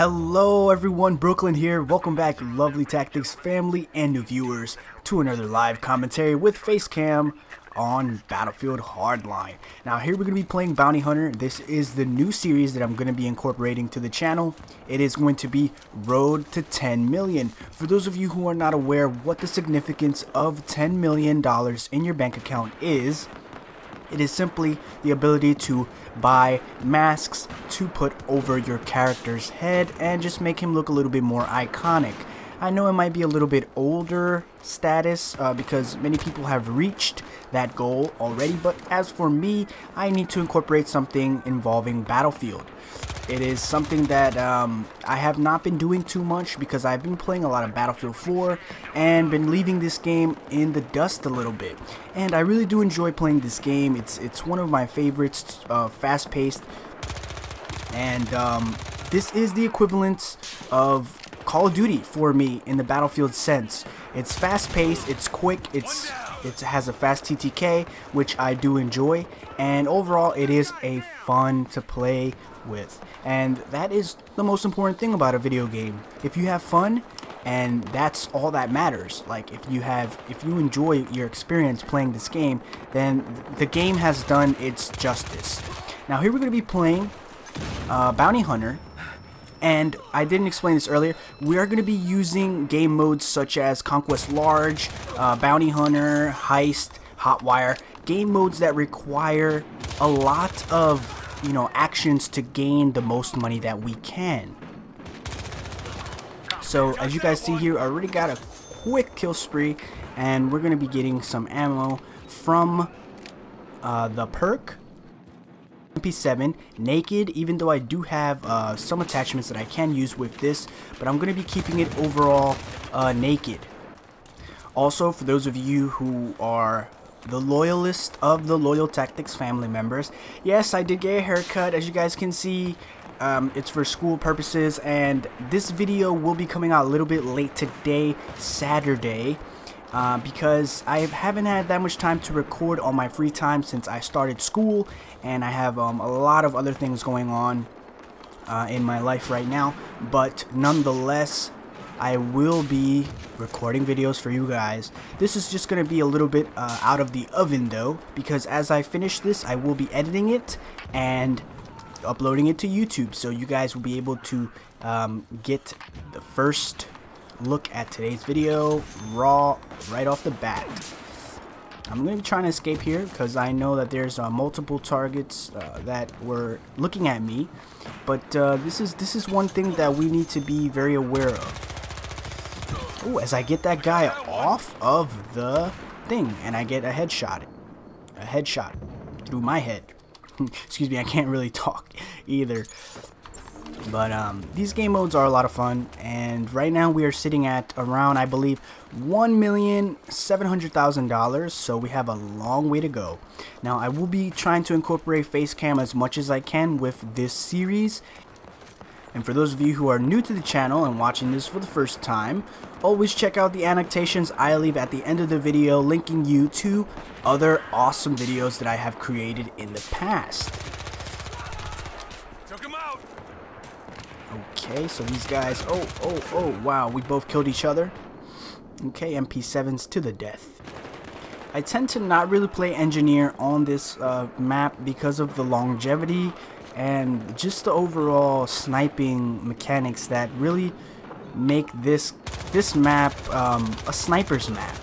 Hello everyone, Brooklyn here. Welcome back, Loyal Tactics family and new viewers, to another live commentary with Facecam on Battlefield Hardline. Now here we're going to be playing Bounty Hunter. This is the new series that I'm going to be incorporating to the channel. It is going to be Road to 10 Million. For those of you who are not aware what the significance of $10 million in your bank account is, it is simply the ability to buy masks to put over your character's head and just make him look a little bit more iconic. I know it might be a little bit older status uh, because many people have reached that goal already, but as for me, I need to incorporate something involving Battlefield. It is something that um, I have not been doing too much because I've been playing a lot of Battlefield 4 and been leaving this game in the dust a little bit. And I really do enjoy playing this game. It's it's one of my favorites, uh, fast-paced, and um, this is the equivalent of Call of Duty for me in the Battlefield sense. It's fast-paced, it's quick, it's it has a fast TTK, which I do enjoy, and overall it is a fun to play with. And that is the most important thing about a video game. If you have fun, and that's all that matters. Like if you have, if you enjoy your experience playing this game, then the game has done its justice. Now here we're going to be playing uh, Bounty Hunter, and I didn't explain this earlier, we are going to be using game modes such as Conquest Large, uh, Bounty Hunter, Heist, Hotwire, game modes that require a lot of, you know, actions to gain the most money that we can. So as you guys see here, I already got a quick kill spree, and we're going to be getting some ammo from uh, the perk MP7 naked even though I do have uh, some attachments that I can use with this but I'm to be keeping it overall uh, naked. Also for those of you who are the loyalist of the Loyal Tactics family members yes I did get a haircut. As you guys can see um, it's for school purposes and this video will be coming out a little bit late today Saturday uh, because I haven't had that much time to record on my free time since I started school and I have um, a lot of other things going on uh, in my life right now but nonetheless I will be recording videos for you guys. This is just going to be a little bit uh, out of the oven though because as I finish this I will be editing it and uploading it to YouTube so you guys will be able to um, get the first look at today's video raw right off the bat. I'm going to be trying to escape here because I know that there's uh, multiple targets uh, that were looking at me. But uh, this is this is one thing that we need to be very aware of. Oh, as I get that guy off of the thing and I get a headshot. A headshot through my head. Excuse me, I can't really talk either. But um, these game modes are a lot of fun, and right now we are sitting at around, I believe, $1,700,000, so we have a long way to go. Now, I will be trying to incorporate face cam as much as I can with this series, and for those of you who are new to the channel and watching this for the first time, always check out the annotations I leave at the end of the video linking you to other awesome videos that I have created in the past. Okay, so these guys, oh, oh, oh, wow, we both killed each other. Okay, MP7s to the death. I tend to not really play engineer on this uh, map because of the longevity and just the overall sniping mechanics that really make this this map um, a sniper's map.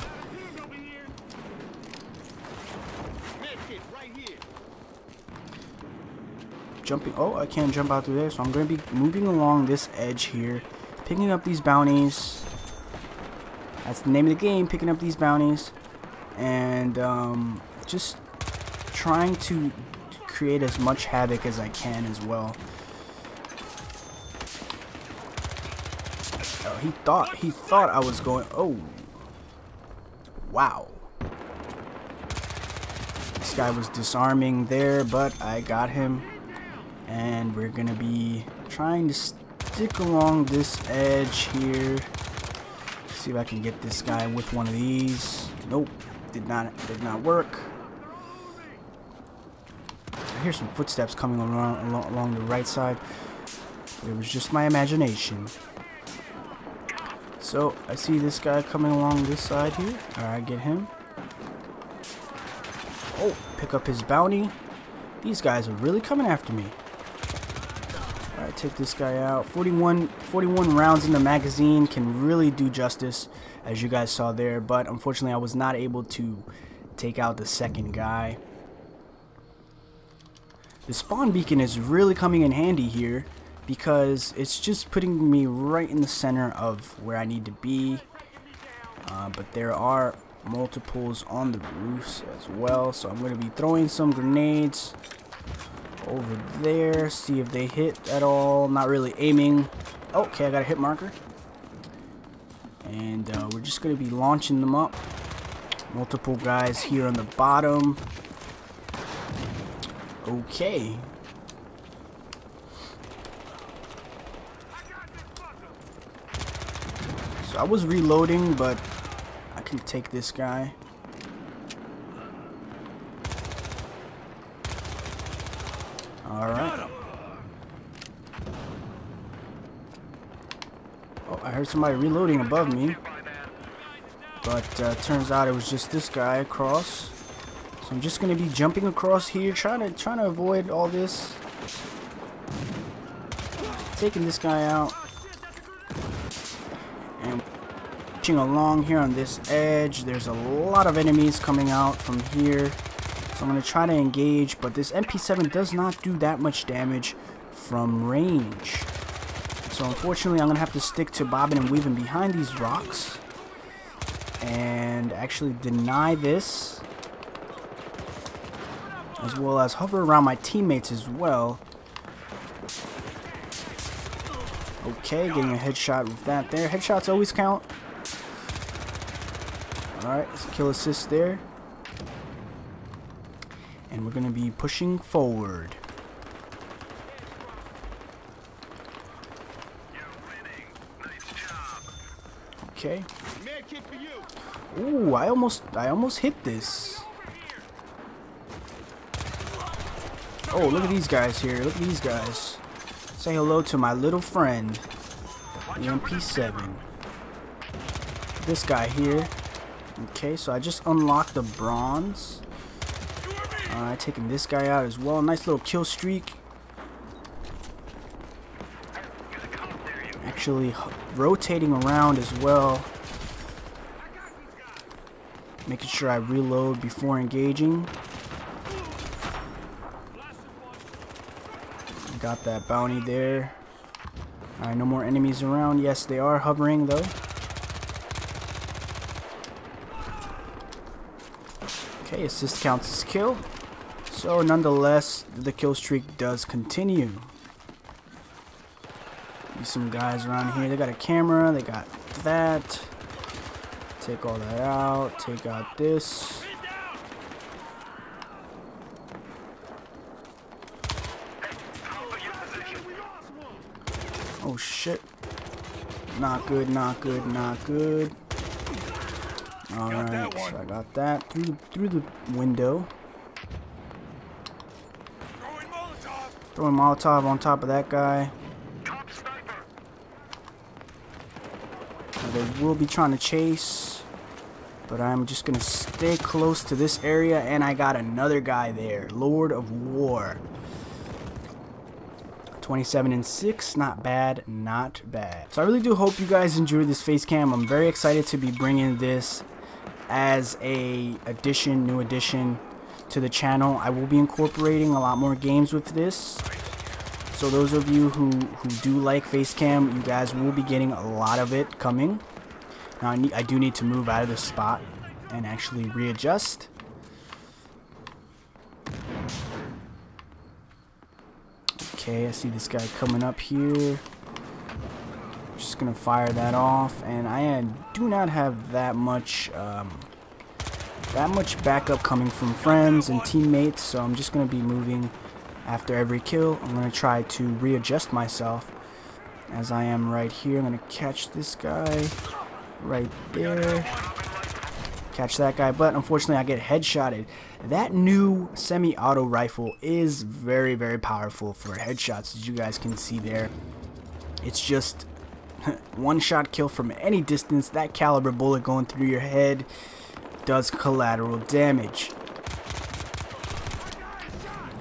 Jumping. Oh, I can't jump out through there, so I'm going to be moving along this edge here, picking up these bounties. That's the name of the game, picking up these bounties, and um, just trying to create as much havoc as I can as well. Oh, he thought he thought I was going. Oh, wow. This guy was disarming there, but I got him and we're gonna be trying to stick along this edge here see if I can get this guy with one of these nope did not did not work I hear some footsteps coming along, along, the right side It was just my imagination. So, I see this guy coming along this side here. Alright, get him. Oh, pick up his bounty. These guys are really coming after me. Take this guy out. 41, 41 rounds in the magazine can really do justice, as you guys saw there. But unfortunately, I was not able to take out the second guy. The spawn beacon is really coming in handy here because it's just putting me right in the center of where I need to be. Uh, but there are multiples on the roofs as well, so I'm going to be throwing some grenades over there, see if they hit at all. Not really aiming. Okay, I got a hit marker. And uh, we're just going to be launching them up. Multiple guys here on the bottom. Okay. So I was reloading, but I can take this guy. Alright. Oh, I heard somebody reloading above me. But uh, turns out it was just this guy across. So I'm just gonna be jumping across here, trying to trying to avoid all this. Taking this guy out. And pushing along here on this edge. There's a lot of enemies coming out from here. So I'm gonna try to engage, but this MP7 does not do that much damage from range. So unfortunately I'm gonna have to stick to bobbing and weaving behind these rocks and actually deny this as well as hover around my teammates as well. Okay, getting a headshot with that there. Headshots always count. Alright, kill assist there. And we're going to be pushing forward. Okay. Ooh, I almost I almost hit this. Oh, look at these guys here. Look at these guys. Say hello to my little friend, the MP7. This guy here. Okay, so I just unlocked the bronze. Alright, taking this guy out as well. Nice little kill streak. Actually rotating around as well. Making sure I reload before engaging. Got that bounty there. Alright, no more enemies around. Yes, they are hovering though. Okay, assist counts as kill. So nonetheless, the kill streak does continue. There's some guys around here. They got a camera. They got that. Take all that out. Take out this. Oh shit. Not good, not good, not good. Alright, so I got that through through the window. Throwing Molotov on top of that guy. Now they will be trying to chase. But I'm just going to stay close to this area. And I got another guy there. Lord of War. 27 and 6 not bad not bad so i really do hope you guys enjoyed this face cam i'm very excited to be bringing this as a addition new addition to the channel i will be incorporating a lot more games with this so those of you who who do like face cam you guys will be getting a lot of it coming now i, need, I do need to move out of this spot and actually readjust Okay, I see this guy coming up here. Just gonna fire that off, and I do not have that much, um, that much backup coming from friends and teammates, so I'm just gonna be moving after every kill. I'm gonna try to readjust myself as I am right here. I'm gonna catch this guy right there catch that guy, but unfortunately I get headshotted. That new semi-auto rifle is very, very powerful for headshots, as you guys can see there. It's just one shot kill from any distance. That caliber bullet going through your head does collateral damage.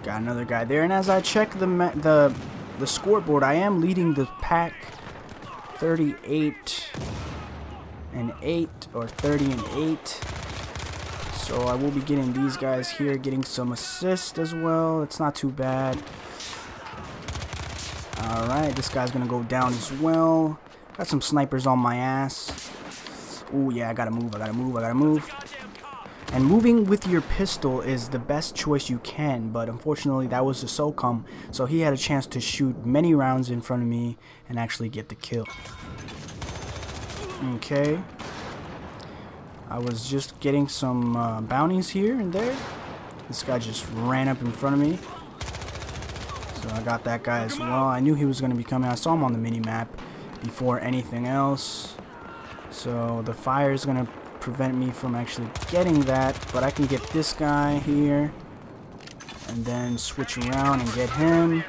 Got another guy there, and as I check the the the scoreboard, I am leading the pack 38 and 8 or 30 and 8. So I will be getting these guys here, getting some assist as well. It's not too bad. Alright, this guy's gonna go down as well. Got some snipers on my ass. Oh yeah, I gotta move, I gotta move, I gotta move. And moving with your pistol is the best choice you can, but unfortunately that was a SOCOM, so he had a chance to shoot many rounds in front of me and actually get the kill. Okay. I was just getting some uh, bounties here and there. This guy just ran up in front of me. So I got that guy as well. I knew he was going to be coming. I saw him on the mini-map before anything else. So the fire is going to prevent me from actually getting that, but I can get this guy here and then switch around and get him.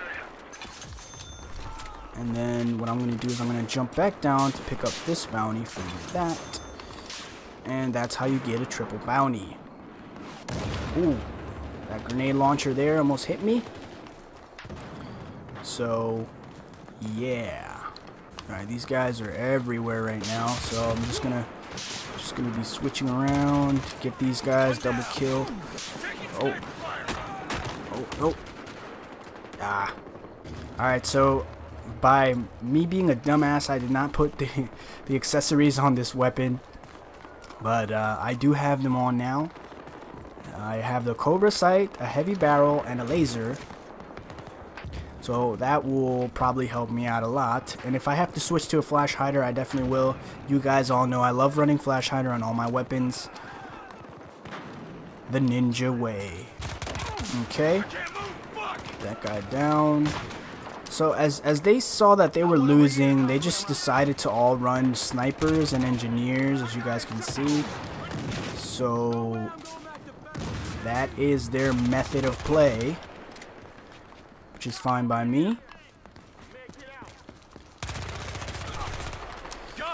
And then what I'm going to do is I'm going to jump back down to pick up this bounty from that. And that's how you get a triple bounty. Ooh, that grenade launcher there almost hit me. So, yeah. Alright, these guys are everywhere right now, so I'm just to just gonna be switching around to get these guys double kill. Oh. Oh, oh. Ah. Alright, so by me being a dumbass, I did not put the, the accessories on this weapon. But uh, I do have them on now. I have the Cobra sight, a heavy barrel, and a laser. So that will probably help me out a lot. And if I have to switch to a flash hider, I definitely will. You guys all know I love running flash hider on all my weapons. The ninja way. Okay. That guy down. So as, as they saw that they were losing, they just decided to all run snipers and engineers, as you guys can see. So that is their method of play which is fine by me.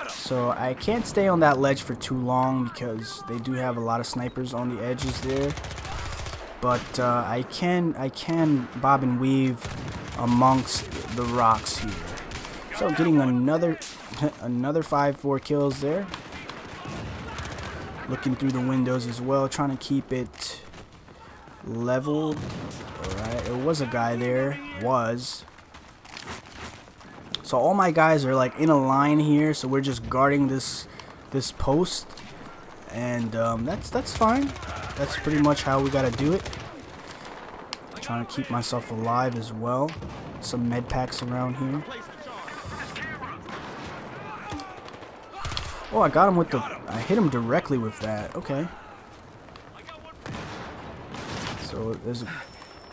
So I can't stay on that ledge for too long because they do have a lot of snipers on the edges there. But uh, I can I can bob and weave amongst the rocks here. So getting another another five four kills there. Looking through the windows as well, trying to keep it leveled Alright, it was a guy there. Was. So all my guys are like in a line here, so we're just guarding this this post. And um, that's that's fine. That's pretty much how we gotta do it. Trying to keep myself alive as well. Some med packs around here. Oh, I got him with the... I hit him directly with that. Okay. So there's a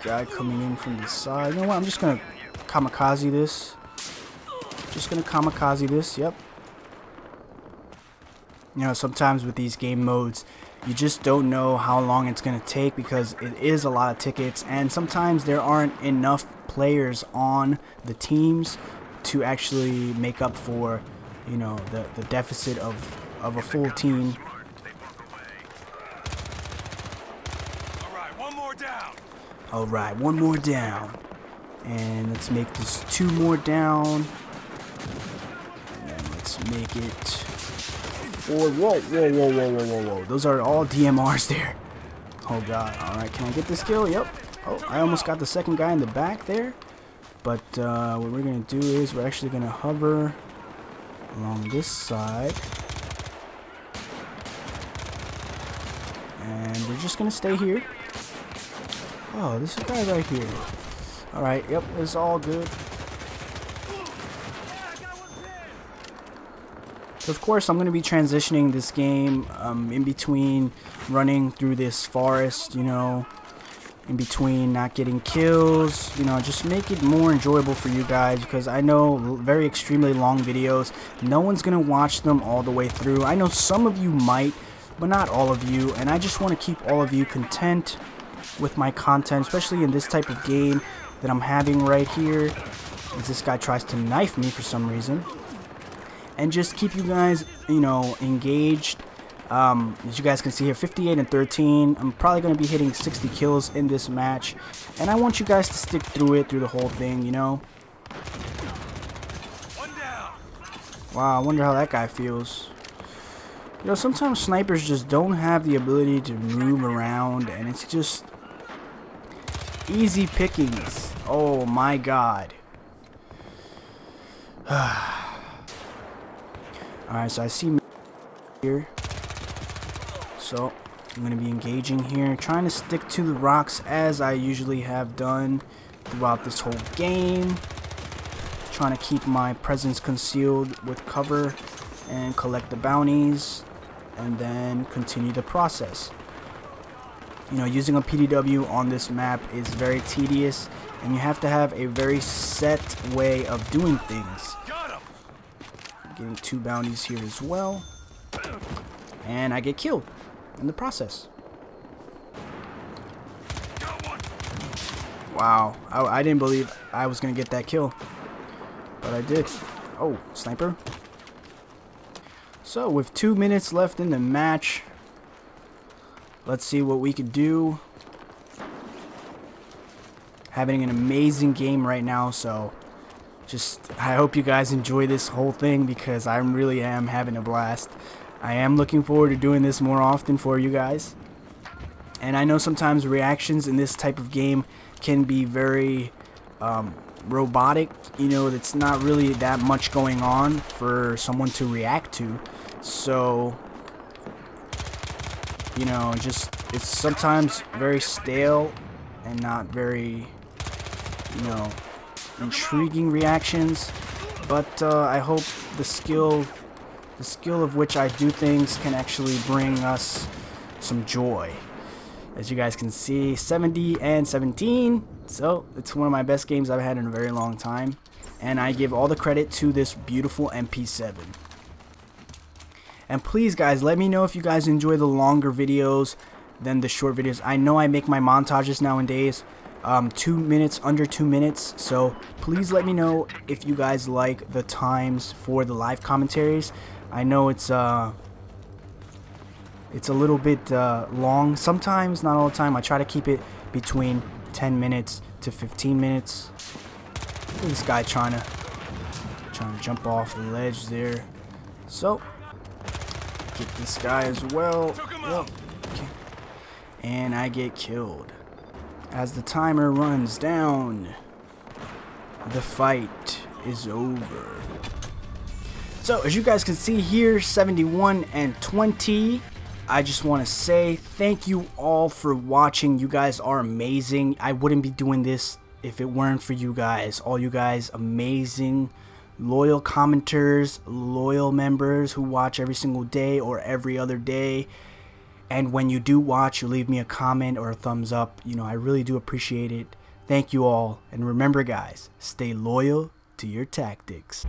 guy coming in from the side. You know what? I'm just gonna kamikaze this. Just gonna kamikaze this. Yep. You know, sometimes with these game modes, you just don't know how long it's gonna take because it is a lot of tickets, and sometimes there aren't enough players on the teams to actually make up for, you know, the the deficit of of a full team Alright, one more down. Alright, one more down. And let's make this two more down. And then let's make it four. Whoa, whoa, whoa, whoa, whoa, whoa, whoa. Those are all DMRs there. Oh god. Alright, can I get this kill? Yep. Oh, I almost got the second guy in the back there. But uh, what we're going to do is we're actually going to hover along this side. And we're just going to stay here. Oh, this guy right here. Alright, yep, it's all good. So of course, I'm going to be transitioning this game um, in between running through this forest, you know, in between not getting kills, you know, just make it more enjoyable for you guys because I know very extremely long videos, no one's going to watch them all the way through. I know some of you might, but not all of you, and I just want to keep all of you content with my content, especially in this type of game that I'm having right here. as this guy tries to knife me for some reason. And just keep you guys, you know, engaged. Um, as you guys can see here, 58 and 13. I'm probably going to be hitting 60 kills in this match. And I want you guys to stick through it, through the whole thing, you know. Wow, I wonder how that guy feels. You know, sometimes snipers just don't have the ability to move around, and it's just easy pickings. Oh my god. Alright, so I see here. So, I'm going to be engaging here, trying to stick to the rocks as I usually have done throughout this whole game. Trying to keep my presence concealed with cover and collect the bounties and then continue the process. You know, using a PDW on this map is very tedious and you have to have a very set way of doing things. Getting two bounties here as well. And I get killed in the process. Wow, I, I didn't believe I was going to get that kill. But I did. Oh, sniper. So, with two minutes left in the match, let's see what we could do. Having an amazing game right now, so just I hope you guys enjoy this whole thing because I really am having a blast. I am looking forward to doing this more often for you guys. And I know sometimes reactions in this type of game can be very um, robotic. You know, it's not really that much going on for someone to react to. So, you know, just it's sometimes very stale and not very, you know, intriguing reactions. But uh, I hope the skill, the skill of which I do things can actually bring us some joy. As you guys can see, 70 and 17. So, it's one of my best games I've had in a very long time. And I give all the credit to this beautiful MP7. And please guys, let me know if you guys enjoy the longer videos than the short videos. I know I make my montages nowadays um, two minutes, under two minutes. So please let me know if you guys like the times for the live commentaries. I know it's uh, it's a little bit uh, long sometimes, not all the time. I try to keep it between 10 minutes to 15 minutes. this guy trying to trying to jump off the ledge there. So Get this guy as well. Yep. Okay. And I get killed. As the timer runs down, the fight is over. So, as you guys can see here, 71 and 20. I just want to say thank you all for watching. You guys are amazing. I wouldn't be doing this if it weren't for you guys. All you guys amazing loyal commenters, loyal members who watch every single day or every other day. And when you do watch, you leave me a comment or a thumbs up. You know, I really do appreciate it. Thank you all. And remember, guys, stay loyal to your tactics.